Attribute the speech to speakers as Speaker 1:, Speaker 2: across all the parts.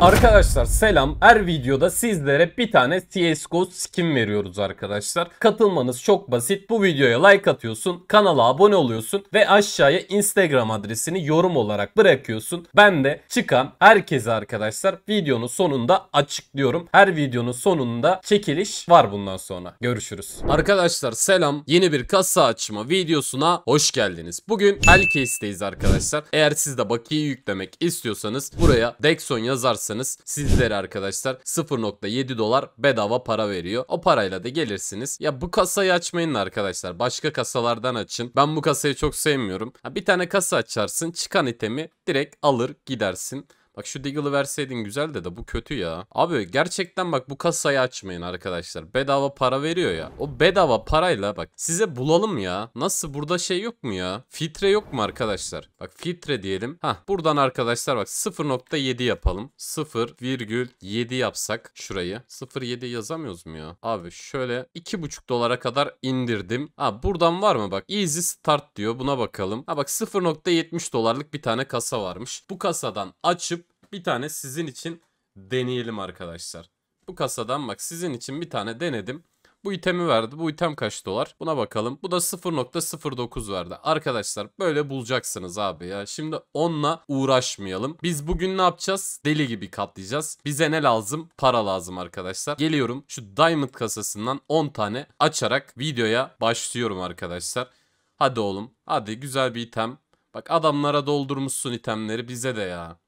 Speaker 1: Arkadaşlar selam. Her videoda sizlere bir tane CSGO skin veriyoruz arkadaşlar. Katılmanız çok basit. Bu videoya like atıyorsun, kanala abone oluyorsun ve aşağıya Instagram adresini yorum olarak bırakıyorsun. Ben de çıkan herkese arkadaşlar videonun sonunda açıklıyorum. Her videonun sonunda çekiliş var bundan sonra. Görüşürüz. Arkadaşlar selam. Yeni bir kasa açma videosuna hoş geldiniz. Bugün Hellcase'deyiz arkadaşlar. Eğer siz de bakiye yüklemek istiyorsanız buraya Dexon yazarsanız sizlere arkadaşlar 0.7 dolar bedava para veriyor. O parayla da gelirsiniz. Ya bu kasayı açmayın arkadaşlar. Başka kasalardan açın. Ben bu kasayı çok sevmiyorum. Ha, bir tane kasa açarsın. Çıkan itemi direkt alır gidersin. Bak şu Deagle'ı verseydin güzel de de bu kötü ya. Abi gerçekten bak bu kasayı açmayın arkadaşlar. Bedava para veriyor ya. O bedava parayla bak size bulalım ya. Nasıl burada şey yok mu ya? Filtre yok mu arkadaşlar? Bak filtre diyelim. Hah buradan arkadaşlar bak 0.7 yapalım. 0,7 yapsak şurayı. 0.7 yazamıyoruz mu ya? Abi şöyle 2.5 dolara kadar indirdim. Ha buradan var mı bak easy start diyor buna bakalım. Ha bak 0.70 dolarlık bir tane kasa varmış. Bu kasadan açıp bir tane sizin için deneyelim arkadaşlar. Bu kasadan bak sizin için bir tane denedim. Bu itemi verdi. Bu item kaç dolar? Buna bakalım. Bu da 0.09 verdi. Arkadaşlar böyle bulacaksınız abi ya. Şimdi onunla uğraşmayalım. Biz bugün ne yapacağız? Deli gibi katlayacağız. Bize ne lazım? Para lazım arkadaşlar. Geliyorum şu Diamond kasasından 10 tane açarak videoya başlıyorum arkadaşlar. Hadi oğlum. Hadi güzel bir item. Bak adamlara doldurmuşsun itemleri bize de ya.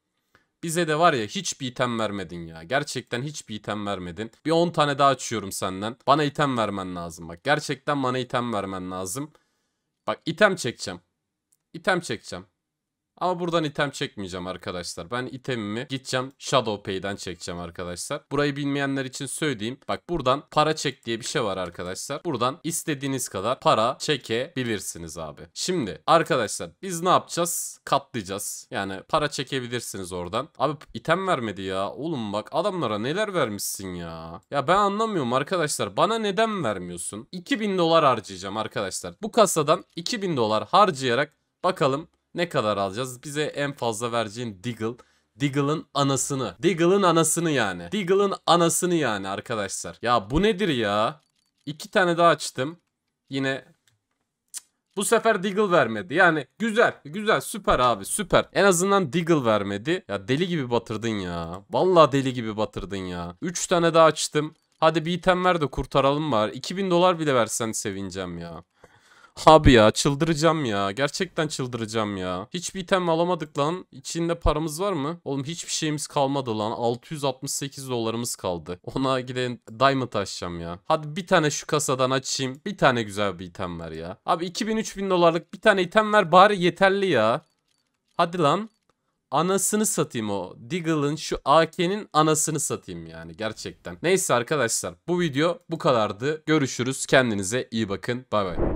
Speaker 1: Bize de var ya hiçbir item vermedin ya. Gerçekten hiçbir item vermedin. Bir 10 tane daha açıyorum senden. Bana item vermen lazım bak. Gerçekten bana item vermen lazım. Bak item çekeceğim. İtem çekeceğim. Ama buradan item çekmeyeceğim arkadaşlar. Ben itemimi gideceğim Shadowpay'den çekeceğim arkadaşlar. Burayı bilmeyenler için söyleyeyim. Bak buradan para çek diye bir şey var arkadaşlar. Buradan istediğiniz kadar para çekebilirsiniz abi. Şimdi arkadaşlar biz ne yapacağız? Katlayacağız. Yani para çekebilirsiniz oradan. Abi item vermedi ya. Oğlum bak adamlara neler vermişsin ya. Ya ben anlamıyorum arkadaşlar. Bana neden vermiyorsun? 2000 dolar harcayacağım arkadaşlar. Bu kasadan 2000 dolar harcayarak bakalım ne kadar alacağız? Bize en fazla vereceğin Deagle. Deagle'ın anasını. Deagle'ın anasını yani. Deagle'ın anasını yani arkadaşlar. Ya bu nedir ya? İki tane daha açtım. Yine bu sefer Deagle vermedi. Yani güzel, güzel, süper abi, süper. En azından Deagle vermedi. Ya deli gibi batırdın ya. Vallahi deli gibi batırdın ya. 3 tane daha açtım. Hadi bir item ver de kurtaralım var. 2000 dolar bile versen sevineceğim ya. Abi ya çıldıracağım ya. Gerçekten çıldıracağım ya. Hiçbir item alamadık lan. İçinde paramız var mı? Oğlum hiçbir şeyimiz kalmadı lan. 668 dolarımız kaldı. Ona giden diamond açacağım ya. Hadi bir tane şu kasadan açayım. Bir tane güzel bir item ver ya. Abi 2000-3000 dolarlık bir tane item ver bari yeterli ya. Hadi lan. Anasını satayım o. Deagle'ın şu AK'nin anasını satayım yani gerçekten. Neyse arkadaşlar bu video bu kadardı. Görüşürüz. Kendinize iyi bakın. Bay bay.